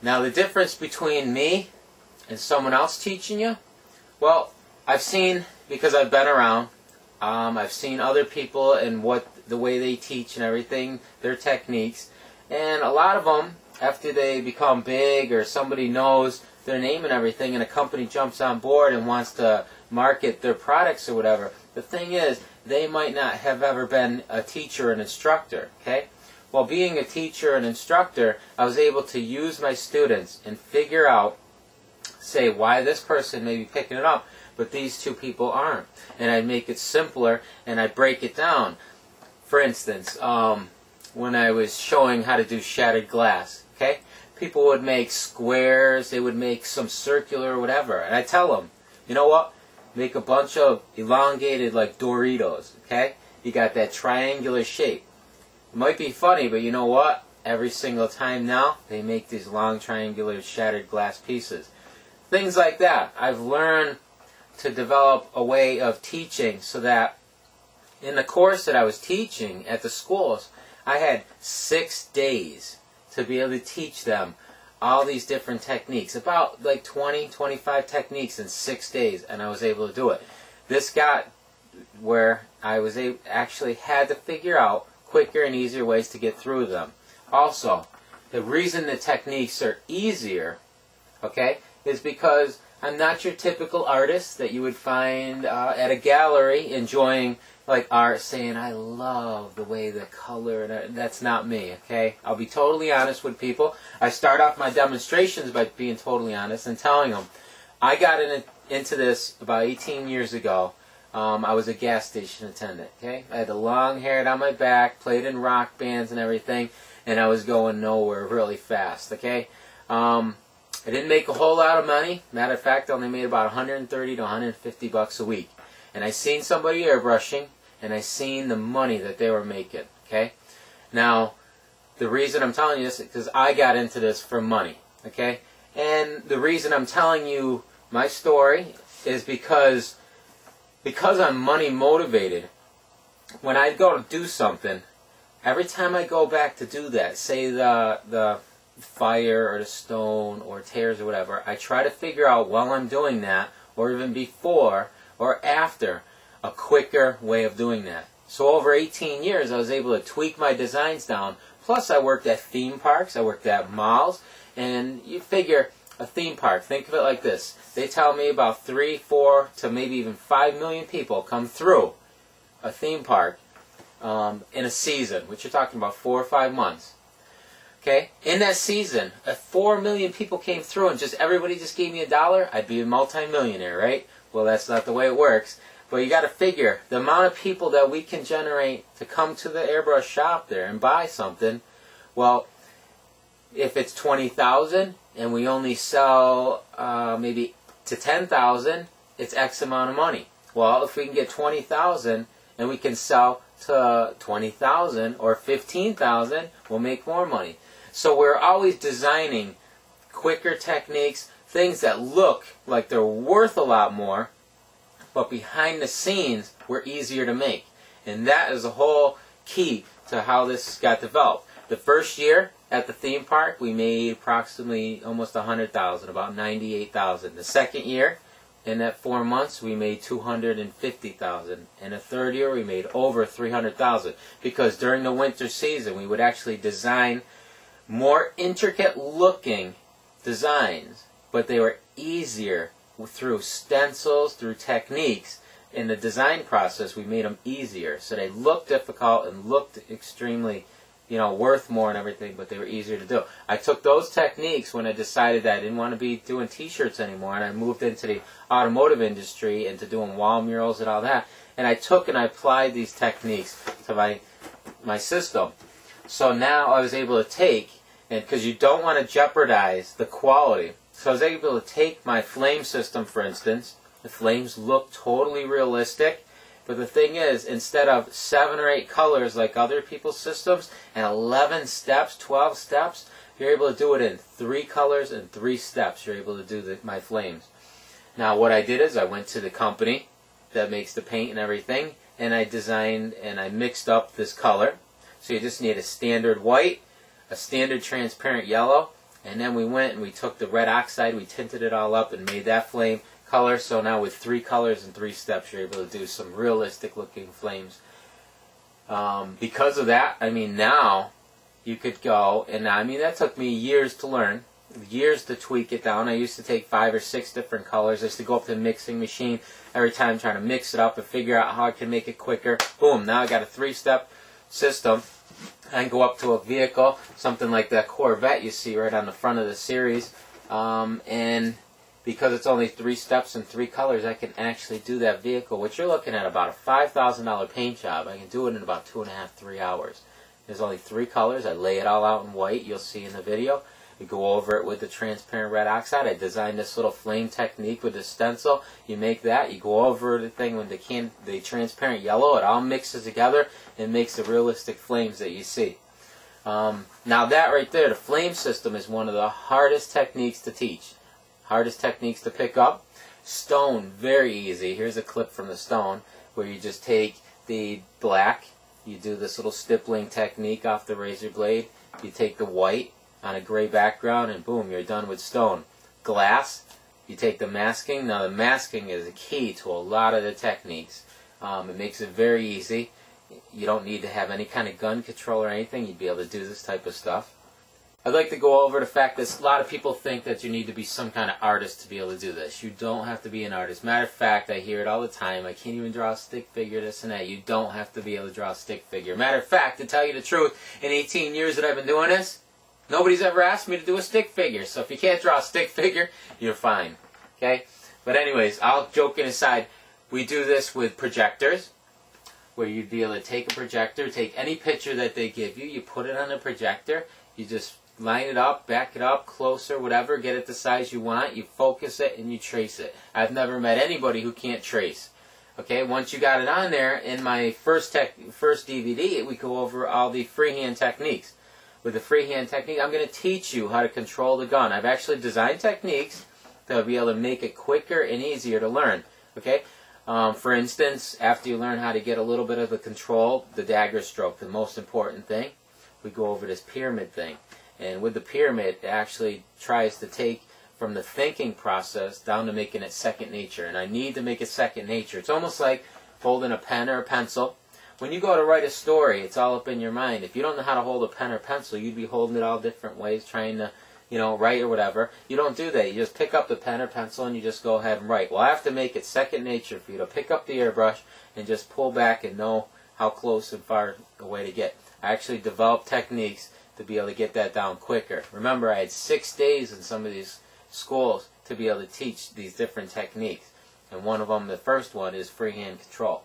Now the difference between me and someone else teaching you, well, I've seen, because I've been around, um, I've seen other people and what the way they teach and everything, their techniques, and a lot of them, after they become big or somebody knows their name and everything, and a company jumps on board and wants to market their products or whatever, the thing is, they might not have ever been a teacher an instructor, okay? While being a teacher and instructor, I was able to use my students and figure out, say, why this person may be picking it up, but these two people aren't. And I make it simpler and I break it down. For instance, um, when I was showing how to do shattered glass, okay? People would make squares, they would make some circular or whatever, and I tell them, you know what? Make a bunch of elongated like Doritos, okay? You got that triangular shape. It might be funny, but you know what? Every single time now, they make these long triangular shattered glass pieces. Things like that. I've learned to develop a way of teaching so that in the course that I was teaching at the schools, I had six days to be able to teach them all these different techniques, about like 20, 25 techniques in six days, and I was able to do it. This got where I was actually had to figure out quicker and easier ways to get through them. Also, the reason the techniques are easier, okay, is because I'm not your typical artist that you would find uh, at a gallery enjoying like art saying I love the way the color and uh, that's not me okay I'll be totally honest with people I start off my demonstrations by being totally honest and telling them I got in, into this about 18 years ago um, I was a gas station attendant okay I had the long hair down my back played in rock bands and everything and I was going nowhere really fast okay um, I didn't make a whole lot of money matter of fact I only made about 130 to 150 bucks a week and I seen somebody airbrushing and I seen the money that they were making. Okay, now the reason I'm telling you this is because I got into this for money. Okay, and the reason I'm telling you my story is because because I'm money motivated. When I go to do something, every time I go back to do that, say the the fire or the stone or tears or whatever, I try to figure out while I'm doing that, or even before or after, a quicker way of doing that. So over 18 years, I was able to tweak my designs down. Plus, I worked at theme parks, I worked at malls, and you figure a theme park, think of it like this. They tell me about three, four, to maybe even five million people come through a theme park um, in a season, which you're talking about four or five months. Okay, in that season, if four million people came through and just everybody just gave me a dollar, I'd be a multimillionaire, right? Well, that's not the way it works. But you got to figure the amount of people that we can generate to come to the airbrush shop there and buy something. Well, if it's 20,000 and we only sell uh, maybe to 10,000, it's X amount of money. Well, if we can get 20,000 and we can sell to 20,000 or 15,000, we'll make more money. So we're always designing quicker techniques, things that look like they're worth a lot more, but behind the scenes were easier to make. And that is the whole key to how this got developed. The first year at the theme park, we made approximately almost 100,000, about 98,000. The second year, in that four months, we made 250,000. In the third year, we made over 300,000. Because during the winter season, we would actually design more intricate looking designs, but they were easier through stencils, through techniques, in the design process, we made them easier. So they looked difficult and looked extremely, you know, worth more and everything, but they were easier to do. I took those techniques when I decided that I didn't want to be doing t-shirts anymore, and I moved into the automotive industry, and to doing wall murals and all that. And I took and I applied these techniques to my, my system. So now I was able to take, and because you don't want to jeopardize the quality so I was able to take my flame system, for instance. The flames look totally realistic. But the thing is, instead of seven or eight colors like other people's systems and 11 steps, 12 steps, you're able to do it in three colors and three steps. You're able to do the, my flames. Now what I did is I went to the company that makes the paint and everything and I designed and I mixed up this color. So you just need a standard white, a standard transparent yellow, And then we went and we took the red oxide, we tinted it all up and made that flame color. So now with three colors and three steps, you're able to do some realistic looking flames. Um, because of that, I mean, now you could go, and I mean, that took me years to learn, years to tweak it down. I used to take five or six different colors. I used to go up to the mixing machine every time trying to mix it up and figure out how I can make it quicker. Boom, now I got a three-step system. I can go up to a vehicle, something like that Corvette you see right on the front of the series, um, and because it's only three steps and three colors, I can actually do that vehicle, which you're looking at about a $5,000 paint job. I can do it in about two and a half, three hours. There's only three colors. I lay it all out in white. You'll see in the video. You go over it with the transparent red oxide. I designed this little flame technique with the stencil. You make that. You go over the thing with the can, the transparent yellow. It all mixes together and makes the realistic flames that you see. Um, now that right there, the flame system is one of the hardest techniques to teach. Hardest techniques to pick up. Stone, very easy. Here's a clip from the stone where you just take the black, you do this little stippling technique off the razor blade, you take the white on a gray background and boom, you're done with stone. Glass, you take the masking. Now the masking is a key to a lot of the techniques. Um, it makes it very easy. You don't need to have any kind of gun control or anything. You'd be able to do this type of stuff. I'd like to go over the fact that a lot of people think that you need to be some kind of artist to be able to do this. You don't have to be an artist. Matter of fact, I hear it all the time. I can't even draw a stick figure, this and that. You don't have to be able to draw a stick figure. Matter of fact, to tell you the truth, in 18 years that I've been doing this, nobody's ever asked me to do a stick figure. So if you can't draw a stick figure, you're fine. Okay? But anyways, I'll joking aside, we do this with projectors where you'd be able to take a projector, take any picture that they give you, you put it on a projector, you just line it up, back it up, closer, whatever, get it the size you want, you focus it, and you trace it. I've never met anybody who can't trace. Okay, once you got it on there, in my first tech, first DVD, we go over all the freehand techniques. With the freehand technique, I'm going to teach you how to control the gun. I've actually designed techniques that will be able to make it quicker and easier to learn. Okay, um, for instance, after you learn how to get a little bit of the control, the dagger stroke, the most important thing, we go over this pyramid thing. And with the pyramid, it actually tries to take from the thinking process down to making it second nature. And I need to make it second nature. It's almost like holding a pen or a pencil. When you go to write a story, it's all up in your mind. If you don't know how to hold a pen or pencil, you'd be holding it all different ways, trying to, you know, write or whatever. You don't do that. You just pick up the pen or pencil and you just go ahead and write. Well, I have to make it second nature for you to pick up the airbrush and just pull back and know how close and far away to get. I actually developed techniques to be able to get that down quicker. Remember, I had six days in some of these schools to be able to teach these different techniques. And one of them, the first one, is freehand control.